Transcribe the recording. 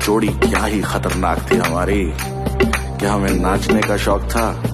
जोड़ी क्या ही खतरनाक थी हमारी। क्या हमें नाचने का शौक था?